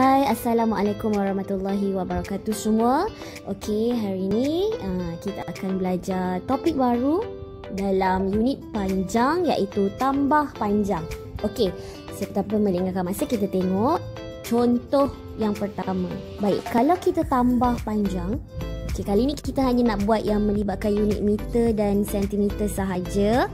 Hai, Assalamualaikum warahmatullahi wabarakatuh semua. Okey, hari ini uh, kita akan belajar topik baru dalam unit panjang iaitu tambah panjang. Okey, tanpa melengahkan masa kita tengok contoh yang pertama. Baik, kalau kita tambah panjang, okay, kali ini kita hanya nak buat yang melibatkan unit meter dan sentimeter sahaja.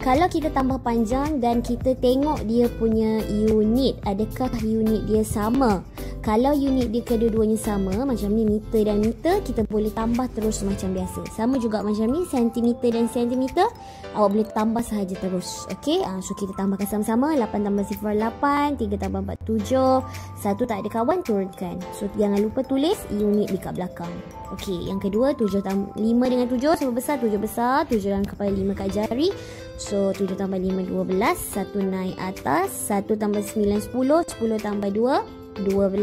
Kalau kita tambah panjang dan kita tengok dia punya unit, adakah unit dia sama? Kalau unit dia kedua-duanya sama, macam ni meter dan meter, kita boleh tambah terus macam biasa. Sama juga macam ni, sentimeter dan sentimeter, awak boleh tambah sahaja terus. Okey, uh, so kita tambahkan sama-sama. 8 tambah 0, 8, 3 tambah 4, 7. 1 tak ada kawan, turunkan. So, jangan lupa tulis unit dekat belakang. Okey, yang kedua, 7 tambah 5 dengan 7, sama besar, 7 besar, 7 dalam kepala 5 kat jari. So 7 tambah 5 12 1 naik atas 1 tambah 9 10 10 tambah 2 12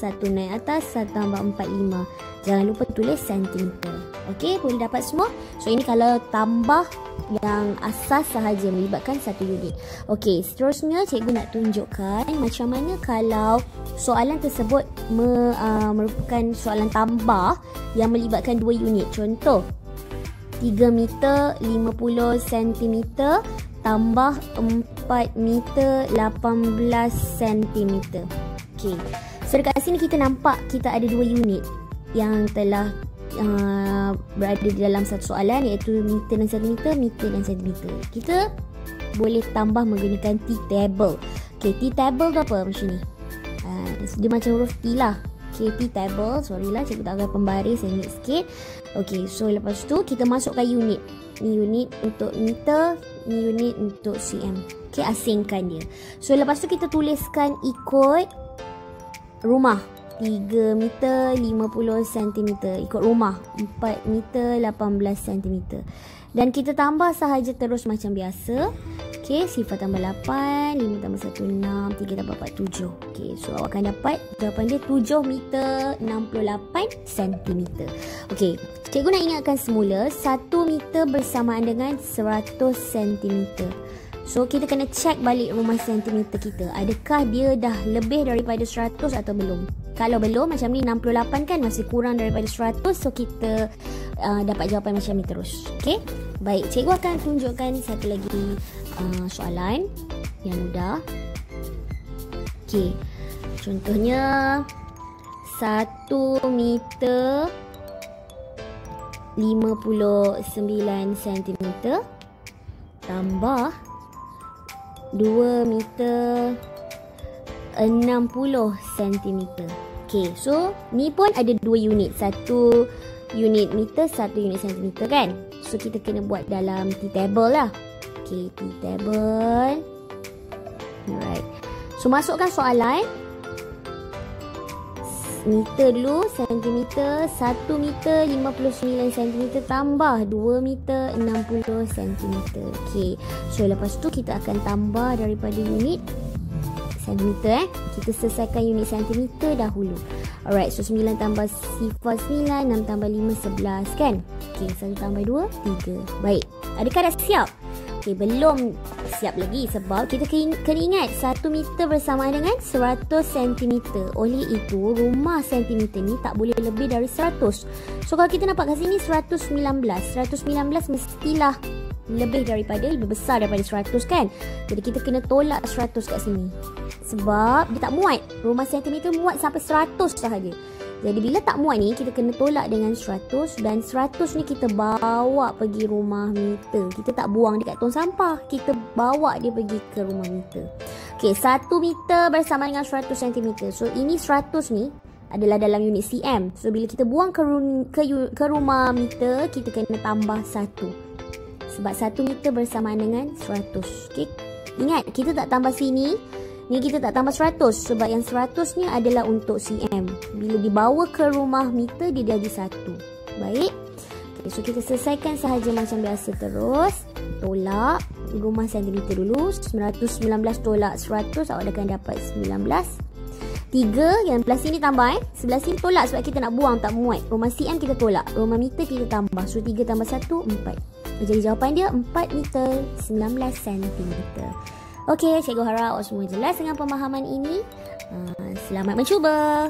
1 naik atas 1 tambah 4 5 Jangan lupa tulis sentimeter. Okey boleh dapat semua? So ini kalau tambah yang asas sahaja melibatkan satu unit. Okey seterusnya cikgu nak tunjukkan Macam mana kalau soalan tersebut me, uh, merupakan soalan tambah Yang melibatkan dua unit. Contoh 3 meter 50 cm tambah 4 meter 18 cm. Okey. So dekat sini kita nampak kita ada dua unit yang telah uh, berada di dalam satu soalan iaitu meter dan centimeter, meter dan centimeter. Kita boleh tambah menggunakan T-table. Okey, T-table tu apa macam ni? Uh, dia macam huruf T lah. KT table Sorry lah cikgu tak akan pembaris Saya ambil sikit Okay so lepas tu Kita masukkan unit Ni unit untuk meter Ni unit untuk cm Okay asingkan dia So lepas tu kita tuliskan ikut Rumah 3 meter 50 cm Ikut rumah 4 meter 18 cm Dan kita tambah sahaja terus macam biasa Okey, sifar tambah 8, 5 tambah 1, 6, 3 tambah 4, 7. Okey, so awak akan dapat jawapan dia 7 meter 68 cm. Okey, cikgu nak ingatkan semula 1 meter bersamaan dengan 100 cm. So, kita kena check balik rumah sentimeter kita. Adakah dia dah lebih daripada 100 atau belum? Kalau belum, macam ni 68 kan masih kurang daripada 100. So, kita uh, dapat jawapan macam ni terus. Okey? Baik, cikgu akan tunjukkan satu lagi uh, soalan yang mudah. Okey. Contohnya 1 meter 59 cm tambah 2 meter 60 cm. Okey, so ni pun ada dua unit. Satu unit meter, satu unit centimeter kan? So kita kena buat dalam T-table lah. Okay, T-table. Alright. So masukkan soalan. Meter dulu, sentimeter. 1 meter 59 sentimeter tambah 2 meter 60 sentimeter. Okay. So lepas tu kita akan tambah daripada unit sentimeter eh. Kita selesaikan unit sentimeter dahulu. Alright, so 9 tambah sifar 9, 6 tambah 5, 11 kan? Okay, 1 tambah 2, 3. Baik, adakah dah siap? Okay, belum siap lagi sebab kita kena ingat 1 meter bersamaan dengan 100 cm. Oleh itu, rumah sentimeter ni tak boleh lebih dari 100. So, kalau kita nampak kat sini 119. 119 mestilah lebih daripada, lebih besar daripada 100 kan? Jadi, kita kena tolak 100 kat sini. Sebab dia tak muat. Rumah sentimeter muat sampai 100 sahaja. Jadi bila tak muat ni kita kena tolak dengan 100 dan 100 ni kita bawa pergi rumah meter. Kita tak buang dekat tong sampah. Kita bawa dia pergi ke rumah meter. Okey, 1 meter bersama dengan 100 cm. So ini 100 ni adalah dalam unit cm. So bila kita buang ke ke, ke rumah meter, kita kena tambah 1. Sebab 1 meter bersamaan dengan 100. Okey. Ingat, kita tak tambah sini, Ni kita tak tambah 100 sebab yang 100 ni adalah untuk cm. Bila dibawa ke rumah meter dia jadi 1. Baik. Okay, so kita selesaikan sahaja macam biasa terus. Tolak rumah sentimeter dulu. 919 tolak 100 awak akan dapat 19. 3 yang belah sini tambah eh. Sebelah sini tolak sebab kita nak buang tak muat. Rumah cm kita tolak. Rumah meter kita tambah. So 3 tambah 1 4. Jadi jawapan dia 4 meter 19 cm. Okey, cikgu harap awak semua jelas dengan pemahaman ini. Uh, selamat mencuba.